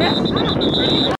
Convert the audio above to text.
করবে